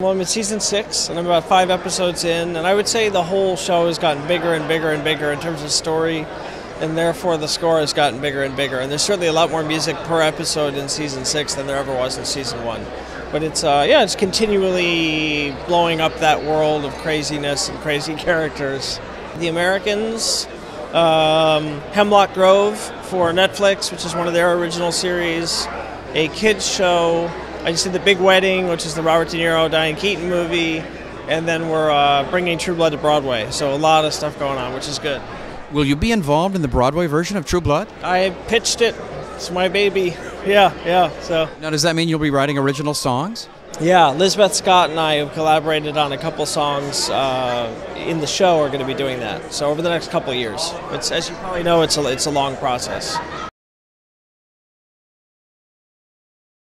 Well, I'm in season six, and I'm about five episodes in, and I would say the whole show has gotten bigger and bigger and bigger in terms of story, and therefore the score has gotten bigger and bigger. And there's certainly a lot more music per episode in season six than there ever was in season one. But it's uh, yeah, it's continually blowing up that world of craziness and crazy characters. The Americans, um, Hemlock Grove for Netflix, which is one of their original series, a kids show. I just did The Big Wedding, which is the Robert De Niro, Diane Keaton movie, and then we're uh, bringing True Blood to Broadway. So a lot of stuff going on, which is good. Will you be involved in the Broadway version of True Blood? I pitched it. It's my baby. Yeah, yeah. So Now, does that mean you'll be writing original songs? yeah, Elizabeth Scott and I have collaborated on a couple songs uh, in the show. Are going to be doing that. So over the next couple of years. It's as you probably know, it's a it's a long process.